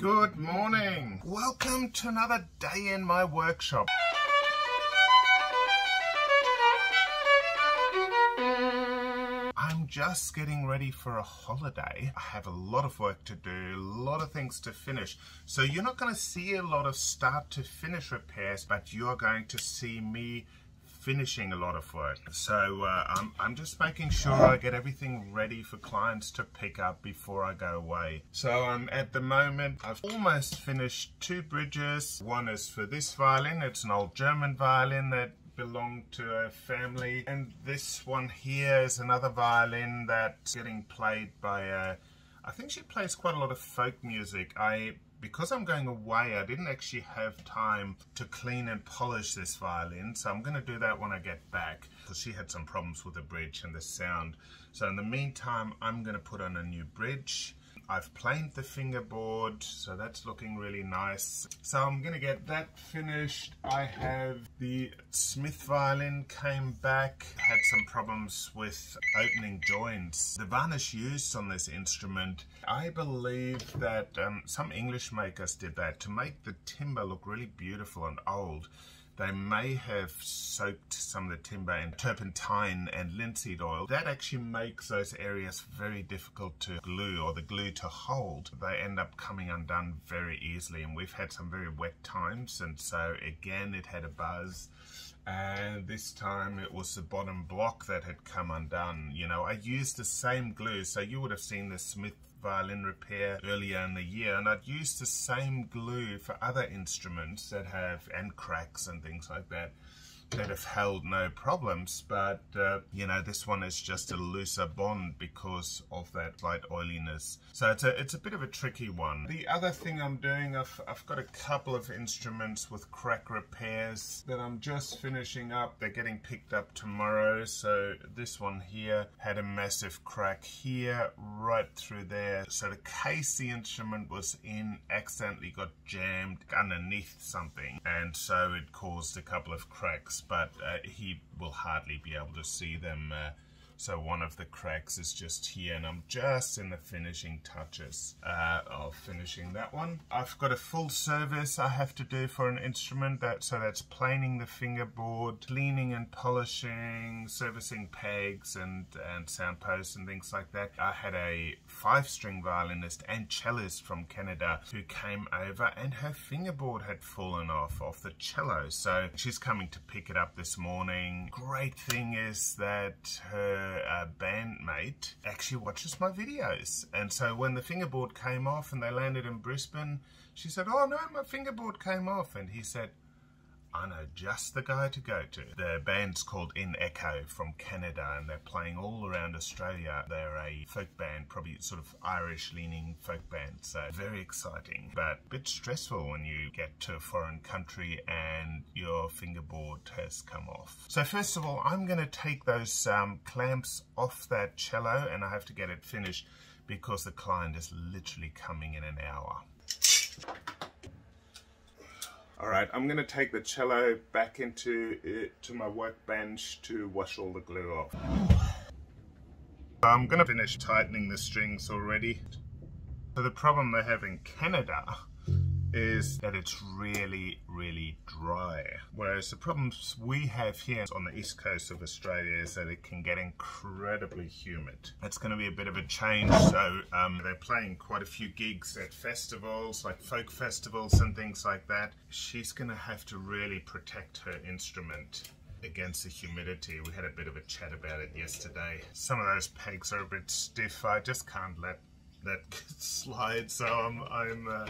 Good morning. Welcome to another day in my workshop. I'm just getting ready for a holiday. I have a lot of work to do, a lot of things to finish. So you're not going to see a lot of start to finish repairs, but you're going to see me finishing a lot of work. So uh, I'm, I'm just making sure I get everything ready for clients to pick up before I go away. So I'm um, at the moment, I've almost finished two bridges. One is for this violin. It's an old German violin that belonged to a family. And this one here is another violin that's getting played by a, I think she plays quite a lot of folk music. I because I'm going away, I didn't actually have time to clean and polish this violin, so I'm going to do that when I get back, because she had some problems with the bridge and the sound. So in the meantime, I'm going to put on a new bridge. I've planed the fingerboard, so that's looking really nice. So I'm gonna get that finished. I have the Smith violin came back, had some problems with opening joints. The varnish used on this instrument, I believe that um, some English makers did that to make the timber look really beautiful and old they may have soaked some of the timber in turpentine and linseed oil. That actually makes those areas very difficult to glue or the glue to hold. They end up coming undone very easily and we've had some very wet times and so again it had a buzz and this time it was the bottom block that had come undone. You know, I used the same glue, so you would have seen the Smith violin repair earlier in the year. And I'd used the same glue for other instruments that have and cracks and things like that that have held no problems but uh, you know this one is just a looser bond because of that light oiliness. So it's a, it's a bit of a tricky one. The other thing I'm doing I've, I've got a couple of instruments with crack repairs that I'm just finishing up. They're getting picked up tomorrow. So this one here had a massive crack here right through there. So the case the instrument was in accidentally got jammed underneath something and so it caused a couple of cracks but uh, he will hardly be able to see them uh, so one of the cracks is just here and I'm just in the finishing touches uh, of finishing that one. I've got a full service I have to do for an instrument that so that's planing the fingerboard, cleaning and polishing, servicing pegs and, and sound posts and things like that. I had a five string violinist and cellist from Canada who came over and her fingerboard had fallen off off the cello so she's coming to pick it up this morning. Great thing is that her uh, bandmate actually watches my videos. And so when the fingerboard came off and they landed in Brisbane, she said, oh no, my fingerboard came off. And he said, I know just the guy to go to. The band's called In Echo from Canada and they're playing all around Australia. They're a folk band, probably sort of Irish leaning folk band. So very exciting, but a bit stressful when you get to a foreign country and your fingerboard has come off. So first of all, I'm going to take those um, clamps off that cello and I have to get it finished because the client is literally coming in an hour. All right, I'm gonna take the cello back into it, to my workbench to wash all the glue off. I'm gonna finish tightening the strings already. So the problem they have in Canada is that it's really, really dry. Whereas the problems we have here on the east coast of Australia is that it can get incredibly humid. It's going to be a bit of a change. So um, they're playing quite a few gigs at festivals, like folk festivals and things like that. She's going to have to really protect her instrument against the humidity. We had a bit of a chat about it yesterday. Some of those pegs are a bit stiff. I just can't let that slide. So I'm, I'm uh,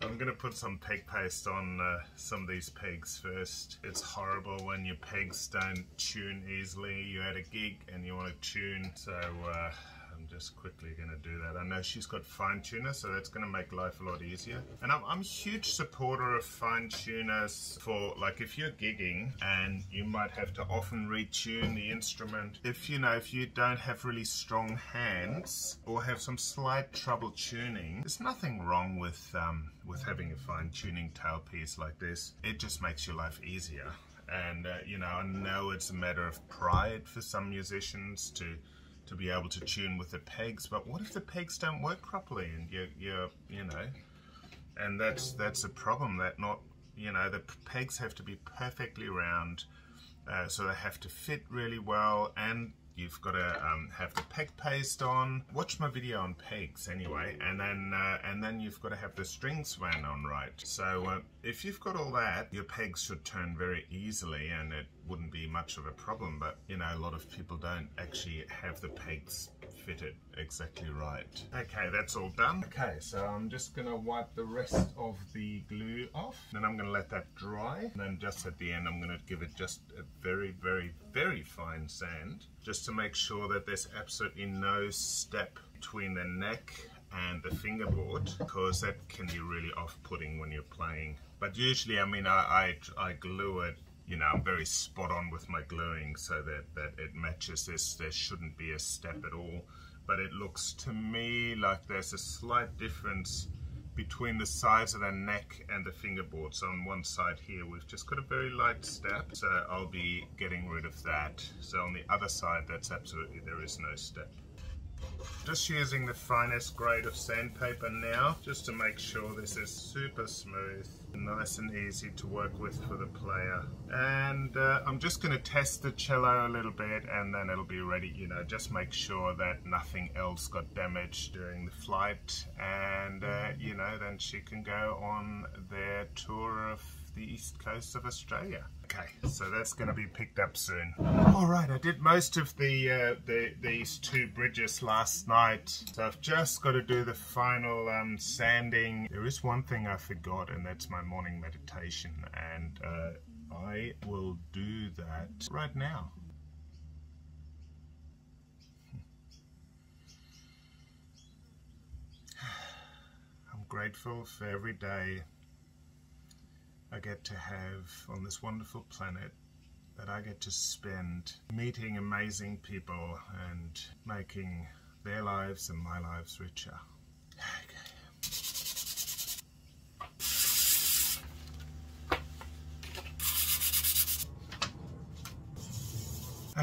I'm gonna put some peg paste on uh, some of these pegs first. It's horrible when your pegs don't tune easily. You had a gig and you want to tune, so uh, just quickly going to do that. I know she's got fine tuner, so that's going to make life a lot easier. And I'm, I'm a huge supporter of fine tuners for like if you're gigging and you might have to often retune the instrument. If you know, if you don't have really strong hands or have some slight trouble tuning, there's nothing wrong with, um, with having a fine tuning tailpiece like this. It just makes your life easier. And, uh, you know, I know it's a matter of pride for some musicians to to be able to tune with the pegs, but what if the pegs don't work properly and you, you, you know, and that's that's a problem that not you know the pegs have to be perfectly round uh, so they have to fit really well and you've got to um, have the peg paste on. Watch my video on pegs anyway, and then uh, and then you've got to have the strings wound on right. So uh, if you've got all that, your pegs should turn very easily, and it wouldn't be much of a problem. But you know, a lot of people don't actually have the pegs fitted exactly right. Okay, that's all done. Okay, so I'm just gonna wipe the rest of the glue off. Then I'm gonna let that dry. And then just at the end, I'm gonna give it just a very, very, very fine sand, just to make sure that there's absolutely no step between the neck and the fingerboard because that can be really off-putting when you're playing. But usually, I mean, I, I, I glue it you know, I'm very spot on with my gluing so that, that it matches this. There shouldn't be a step at all but it looks to me like there's a slight difference between the size of the neck and the fingerboard. So on one side here, we've just got a very light step. So I'll be getting rid of that. So on the other side, that's absolutely, there is no step. Just using the finest grade of sandpaper now, just to make sure this is super smooth, nice and easy to work with for the player. And uh, I'm just going to test the cello a little bit and then it'll be ready, you know, just make sure that nothing else got damaged during the flight. And, uh, you know, then she can go on their tour of the east coast of Australia. Okay, so that's going to be picked up soon. All right, I did most of the, uh, the these two bridges last night, so I've just got to do the final um, sanding. There is one thing I forgot, and that's my morning meditation, and uh, I will do that right now. I'm grateful for every day I get to have on this wonderful planet that I get to spend meeting amazing people and making their lives and my lives richer.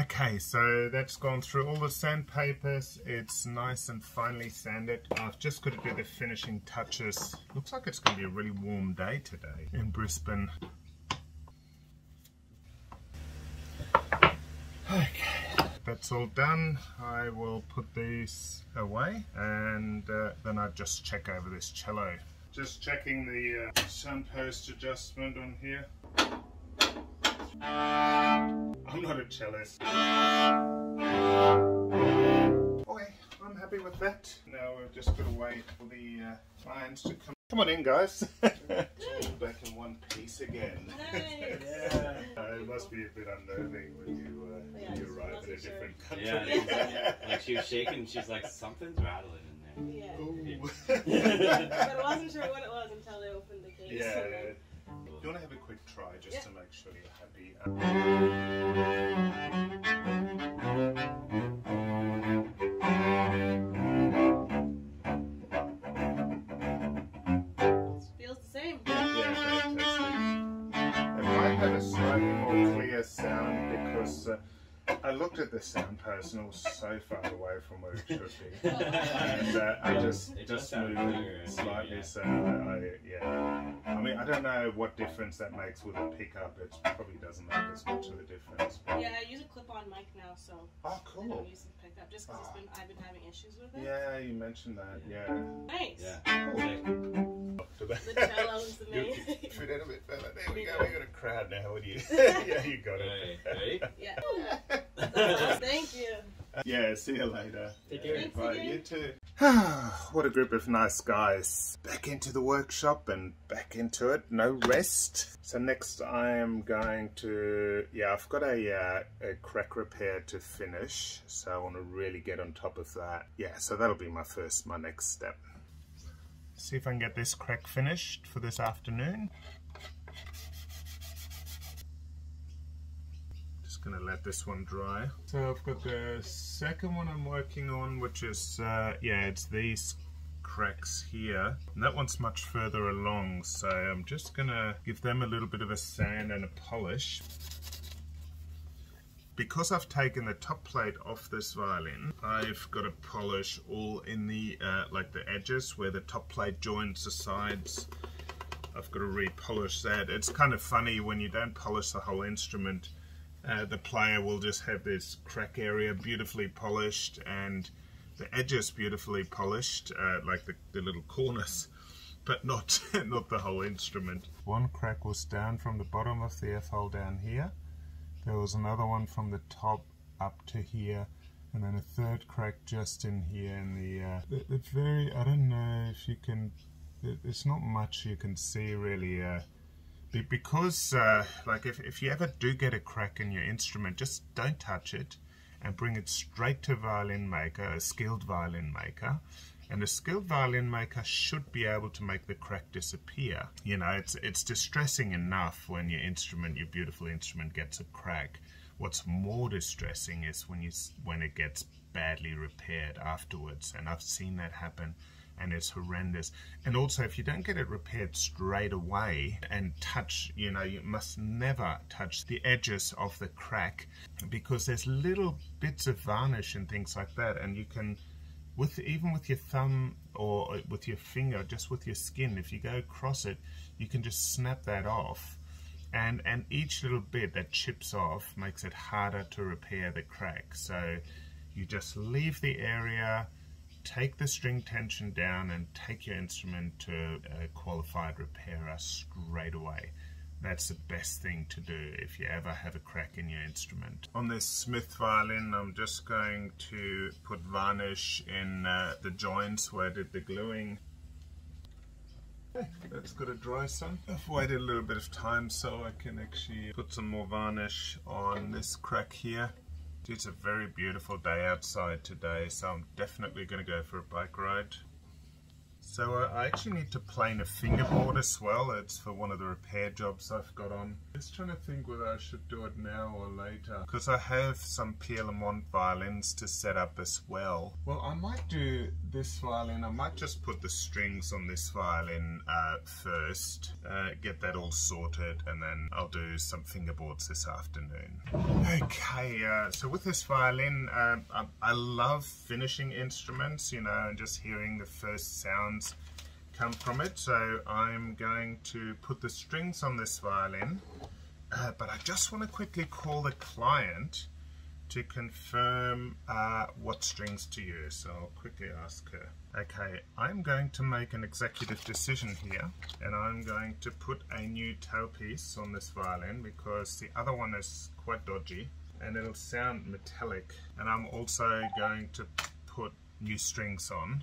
Okay, so that's gone through all the sandpapers. It's nice and finely sanded. I've just got to do the finishing touches. Looks like it's going to be a really warm day today in Brisbane. Okay, that's all done. I will put these away and uh, then I'll just check over this cello. Just checking the uh, soundpost adjustment on here. I'm not a cellist. Okay, I'm happy with that. Now we've just got to wait for the uh, clients to come. Come on in, guys. back in one piece again. Nice. yeah. Uh, it must be a bit unnerving when you, uh, Yeah, when you arrive in a sure. different country. Yeah, exactly. like she was shaking. She's like, something's rattling in there. Yeah. Ooh. But I wasn't sure what it was until they opened the case. yeah. Yeah. Do you want to have a quick try just Yeah. to make sure you're happy? it feels the same. Yeah, fantastic. It might have a slightly more clear sound because uh, I looked at the sound post and was so far away from where it should be. and uh, I just it just moved it slightly, yeah. so I, I yeah. I mean, I don't know what difference that makes with a pickup. It probably doesn't make as much of a difference. But... Yeah, I use a clip-on mic now, so Oh, I don't use the pickup just because oh. been, I've been having issues with it. Yeah, you mentioned that. Yeah. Nice. Yeah. Cool. Like, To that. The cello's the main. You fit in a bit better. There we go. We got a crowd now. What do you? yeah, you got it. Ready? Ready? yeah. Thank you. Yeah, see you later. Take care. Thanks Bye, again. you too. what a group of nice guys. Back into the workshop and back into it. No rest. So next I am going to, yeah, I've got a, uh, a crack repair to finish. So I want to really get on top of that. Yeah, so that'll be my first, my next step. See if I can get this crack finished for this afternoon. Gonna let this one dry. So I've got the second one I'm working on, which is, uh, yeah, it's these cracks here. And that one's much further along, so I'm just gonna give them a little bit of a sand and a polish. because I've taken the top plate off this violin, I've got to polish all in the, uh, like the edges where the top plate joins the sides. I've got to repolish that. It's kind of funny when you don't polish the whole instrument, uh, the player will just have this crack area beautifully polished and the edges beautifully polished, uh, like the, the little corners, but not, not the whole instrument. One crack was down from the bottom of the F-hole down here. There was another one from the top up to here and then a third crack just in here in the, uh, very, I don't know if you can, it's not much you can see really, uh, because uh, like if, if you ever do get a crack in your instrument, just don't touch it and bring it straight to violin maker, a skilled violin maker. And a skilled violin maker should be able to make the crack disappear. You know, it's it's distressing enough when your instrument, your beautiful instrument, gets a crack. What's more distressing is when you when it gets badly repaired afterwards, and I've seen that happen and it's horrendous. And also, if you don't get it repaired straight away and touch, you know, you must never touch the edges of the crack because there's little bits of varnish and things like that, and you can, with even with your thumb or with your finger, just with your skin, if you go across it, you can just snap that off. And, and each little bit that chips off makes it harder to repair the crack. So you just leave the area, take the string tension down and take your instrument to a qualified repairer straight away. That's the best thing to do if you ever have a crack in your instrument. On this Smith violin, I'm just going to put varnish in uh, the joints where I did the gluing. That's got to dry some. I've waited a little bit of time so I can actually put some more varnish on this crack here. It's a very beautiful day outside today, so I'm definitely going to go for a bike ride. So uh, I actually need to plane a fingerboard as well. It's for one of the repair jobs I've got on. Just trying to think whether I should do it now or later. Because I have some Pierre Lamont violins to set up as well. Well, I might do this violin. I might just put the strings on this violin uh, first. Uh, get that all sorted and then I'll do some fingerboards this afternoon. Okay, uh, so with this violin, um, I, I love finishing instruments, you know, and just hearing the first sounds come from it. So I'm going to put the strings on this violin, uh, but I just want to quickly call the client to confirm uh, what strings to use. So I'll quickly ask her. Okay, I'm going to make an executive decision here and I'm going to put a new tailpiece on this violin because the other one is quite dodgy and it'll sound metallic and I'm also going to put new strings on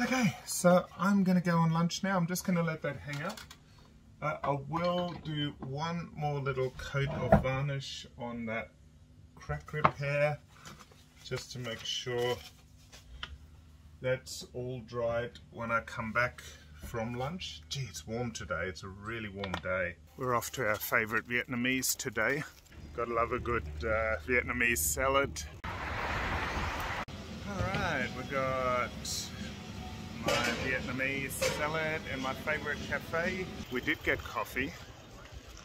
Okay, so I'm going to go on lunch now. I'm just going to let that hang up. Uh, I will do one more little coat of varnish on that crack repair just to make sure that's all dried when I come back from lunch. Gee, it's warm today. It's a really warm day. We're off to our favourite Vietnamese today. Gotta love a good uh, Vietnamese salad. Alright, we got my Vietnamese salad and my favorite cafe. We did get coffee,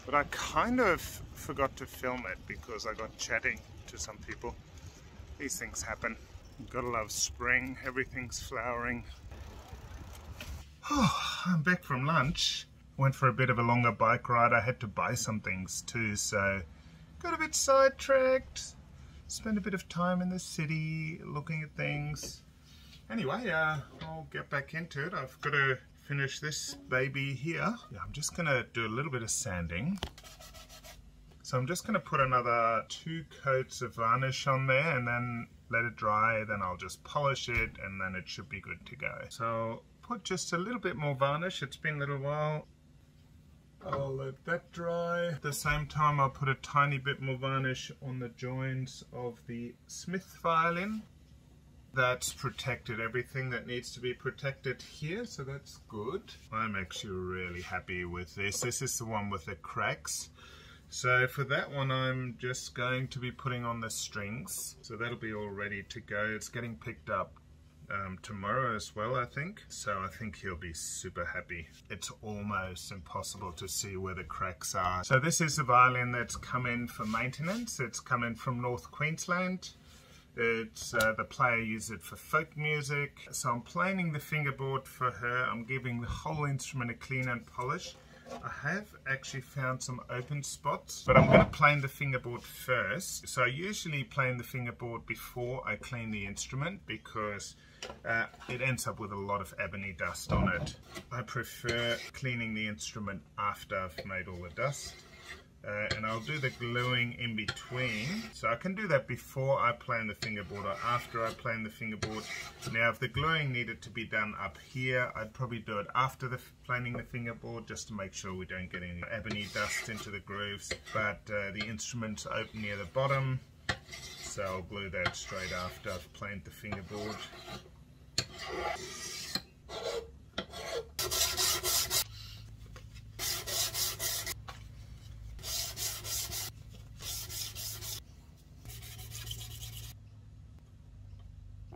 but I kind of forgot to film it because I got chatting to some people. These things happen. Gotta love spring, everything's flowering. Oh, I'm back from lunch. Went for a bit of a longer bike ride. I had to buy some things too, so got a bit sidetracked. Spent a bit of time in the city looking at things anyway, uh, I'll get back into it. I've got to finish this baby here. Yeah, I'm just going to do a little bit of sanding. So I'm just going to put another two coats of varnish on there and then let it dry. Then I'll just polish it and then it should be good to go. So put just a little bit more varnish. It's been a little while. I'll let that dry. At the same time, I'll put a tiny bit more varnish on the joints of the Smith violin that's protected everything that needs to be protected here so that's good I'm actually really happy with this this is the one with the cracks so for that one I'm just going to be putting on the strings so that'll be all ready to go it's getting picked up um, tomorrow as well, I think. So I think he'll be super happy. It's almost impossible to see where the cracks are. So this is the violin that's come in for maintenance. It's come in from North Queensland. It's uh, the player uses it for folk music. So I'm planing the fingerboard for her. I'm giving the whole instrument a clean and polish. I have actually found some open spots, but I'm going to plane the fingerboard first. So I usually plane the fingerboard before I clean the instrument because uh, it ends up with a lot of ebony dust on it. I prefer cleaning the instrument after I've made all the dust. Uh, and I'll do the gluing in between. So I can do that before I plane the fingerboard or after I plane the fingerboard. Now if the gluing needed to be done up here, I'd probably do it after the planing the fingerboard just to make sure we don't get any ebony dust into the grooves. But uh, the instrument's open near the bottom, so I'll glue that straight after I've planed the fingerboard.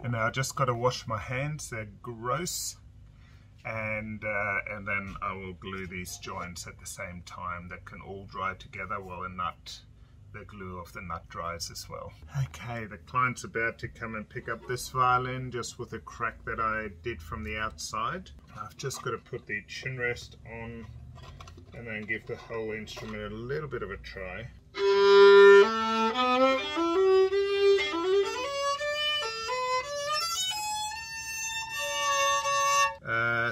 And now I just got to wash my hands, they're gross. And, uh, and then I will glue these joints at the same time that can all dry together while the nut, the glue of the nut dries as well. Okay, the client's about to come and pick up this violin just with a crack that I did from the outside. I've just got to put the chin rest on and then give the whole instrument a little bit of a try.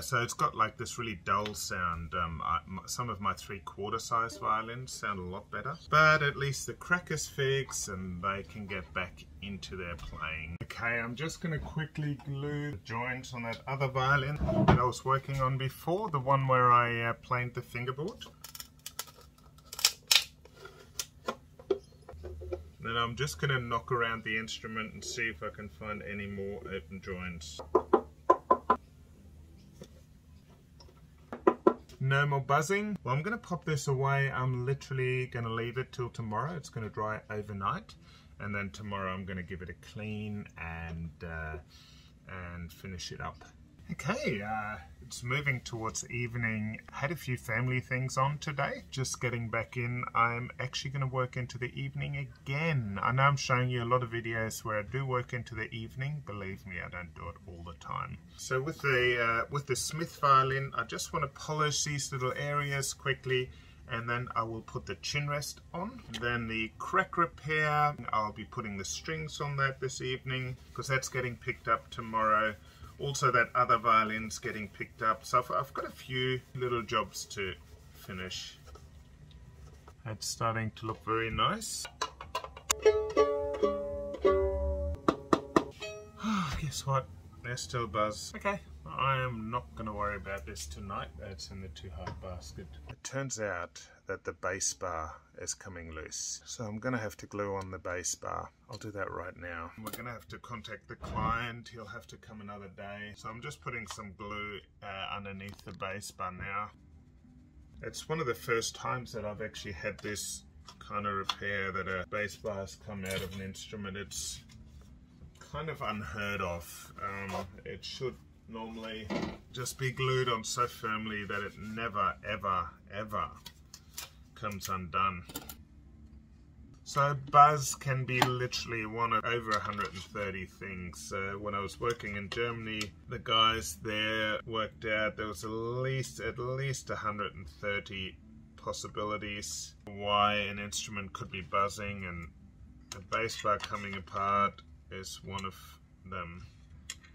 So it's got like this really dull sound. Um, some of my three quarter size violins sound a lot better, but at least the crack is fixed and they can get back into their playing. Okay, I'm just going to quickly glue the joints on that other violin that I was working on before, the one where I uh, planed the fingerboard. Then I'm just going to knock around the instrument and see if I can find any more open joints. No more buzzing. Well, I'm going to pop this away. I'm literally going to leave it till tomorrow. It's going to dry overnight. And then tomorrow I'm going to give it a clean and, uh, and finish it up. Okay, uh, it's moving towards evening. Had a few family things on today. Just getting back in. I'm actually going to work into the evening again. I know I'm showing you a lot of videos where I do work into the evening. Believe me, I don't do it all the time. So with the uh, with the Smith violin, I just want to polish these little areas quickly and then I will put the chin rest on. Then the crack repair, I'll be putting the strings on that this evening because that's getting picked up tomorrow also that other violin's getting picked up. So I've, got a few little jobs to finish. It's starting to look very nice. Guess what? There's still buzz. Okay, I am not going to worry about this tonight. That's in the too hard basket. It turns out that the bass bar is coming loose. So I'm going to have to glue on the bass bar. I'll do that right now. We're going to have to contact the client. He'll have to come another day. So I'm just putting some glue uh, underneath the bass bar now. It's one of the first times that I've actually had this kind of repair that a bass bar has come out of an instrument. It's kind of unheard of. Um, it should normally just be glued on so firmly that it never, ever, ever comes undone. So buzz can be literally one of over 130 things. Uh, when I was working in Germany, the guys there worked out there was at least at least 130 possibilities why an instrument could be buzzing and the bass bar coming apart is one of them.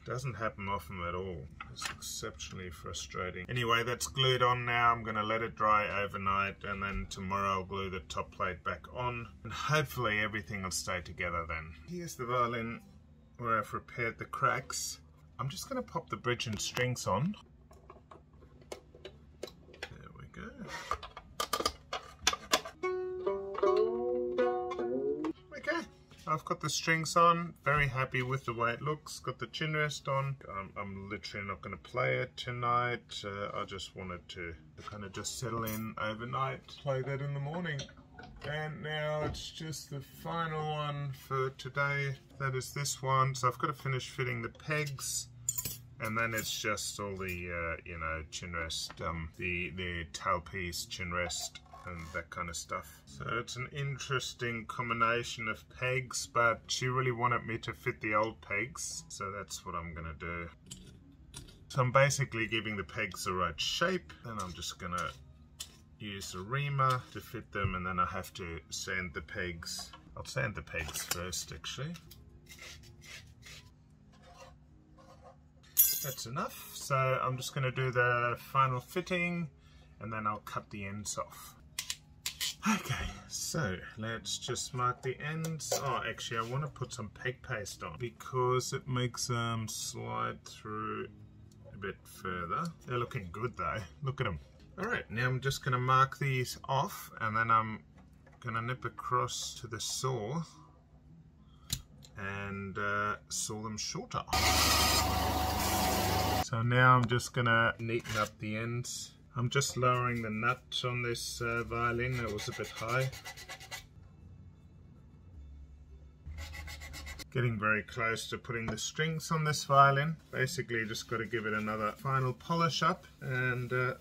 Doesn't happen often at all. It's exceptionally frustrating. Anyway, that's glued on now. I'm going to let it dry overnight and then tomorrow I'll glue the top plate back on and hopefully everything will stay together then. Here's the violin where I've repaired the cracks. I'm just going to pop the bridge and strings on. There we go. I've got the strings on, very happy with the way it looks, got the chin rest on. I'm, I'm literally not going to play it tonight, uh, I just wanted to, to kind of just settle in overnight, play that in the morning. And now it's just the final one for today, that is this one. So I've got to finish fitting the pegs And then it's just all the, uh, you know, chin rest, um, the, the tailpiece, chin rest, and that kind of stuff. So it's an interesting combination of pegs, but she really wanted me to fit the old pegs, so that's what I'm gonna do. So I'm basically giving the pegs the right shape, and I'm just gonna use a reamer to fit them, and then I have to sand the pegs. I'll sand the pegs first, actually. That's enough. So I'm just to do the final fitting and then I'll cut the ends off. Okay, so let's just mark the ends. Oh, actually, I want to put some peg paste on because it makes them slide through a bit further. They're looking good though. Look at them. All right, now I'm just going to mark these off and then I'm going to nip across to the saw and uh, saw them shorter. So now I'm just going to neaten up the ends. I'm just lowering the nut on this uh, violin, it was a bit high. Getting very close to putting the strings on this violin. Basically just got to give it another final polish up and uh,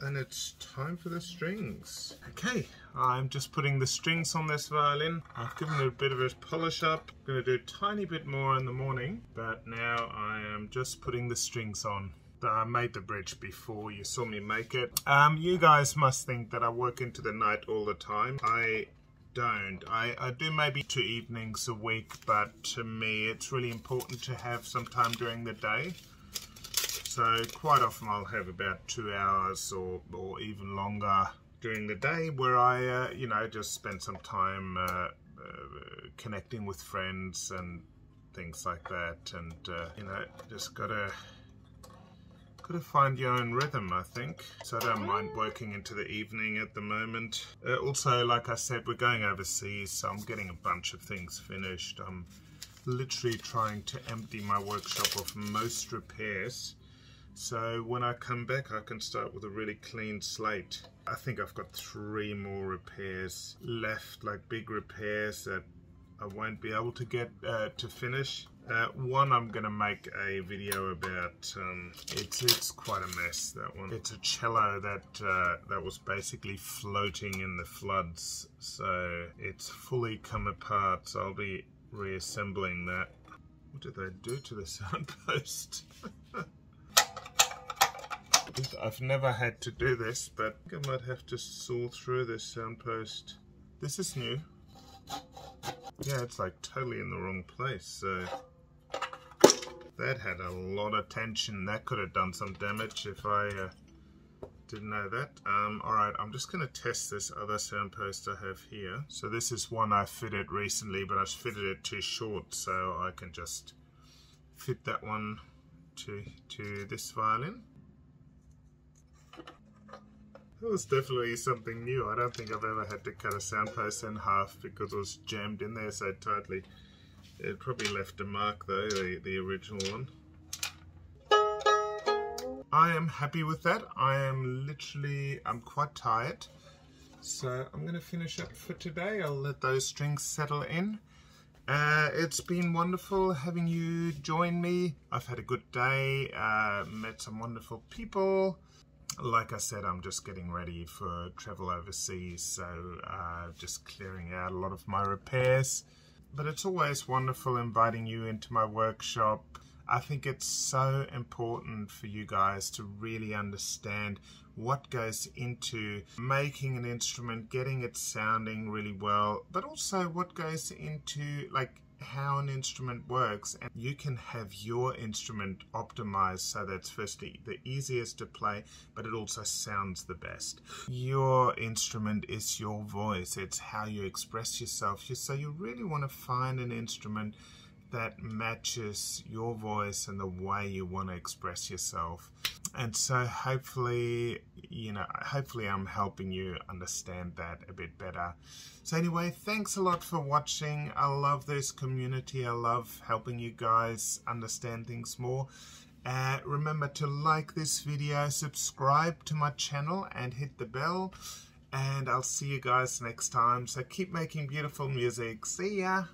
then it's time for the strings. Okay, I'm just putting the strings on this violin. I've given it a bit of a polish up. I'm going to do a tiny bit more in the morning, but now I am just putting the strings on. I made the bridge before you saw me make it. Um, you guys must think that I work into the night all the time. I don't. I, I do maybe two evenings a week, but to me it's really important to have some time during the day. So quite often I'll have about two hours or, or even longer during the day where I, uh, you know, just spend some time uh, uh, connecting with friends and things like that. And, uh, you know, just gotta, gotta find your own rhythm, I think. So I don't mind working into the evening at the moment. Uh, also, like I said, we're going overseas, so I'm getting a bunch of things finished. I'm literally trying to empty my workshop of most repairs so when I come back, I can start with a really clean slate. I think I've got three more repairs left, like big repairs that I won't be able to get uh, to finish. Uh, one I'm gonna make a video about. Um, it's it's quite a mess that one. It's a cello that uh, that was basically floating in the floods, so it's fully come apart. So I'll be reassembling that. What did they do to the soundpost? I've never had to do this, but I might have to saw through this soundpost. This is new. Yeah, it's like totally in the wrong place, so... That had a lot of tension. That could have done some damage if I uh, didn't know that. Um, Alright, I'm just going to test this other sound post I have here. So this is one I fitted recently, but I fitted it too short, so I can just fit that one to, to this violin. That was definitely something new. I don't think I've ever had to cut a soundpost in half because it was jammed in there so tightly. It probably left a mark though, the, the original one. I am happy with that. I am literally, I'm quite tired. So I'm going to finish up for today. I'll let those strings settle in. Uh, it's been wonderful having you join me. I've had a good day, uh, met some wonderful people like I said, I'm just getting ready for travel overseas, so uh, just clearing out a lot of my repairs. But it's always wonderful inviting you into my workshop. I think it's so important for you guys to really understand what goes into making an instrument, getting it sounding really well, but also what goes into like how an instrument works and you can have your instrument optimized so that's firstly the easiest to play but it also sounds the best. Your instrument is your voice. It's how you express yourself. So you really want to find an instrument that matches your voice and the way you want to express yourself. And so hopefully, you know, hopefully I'm helping you understand that a bit better. So anyway, thanks a lot for watching. I love this community. I love helping you guys understand things more. Uh, remember to like this video, subscribe to my channel and hit the bell. And I'll see you guys next time. So keep making beautiful music. See ya.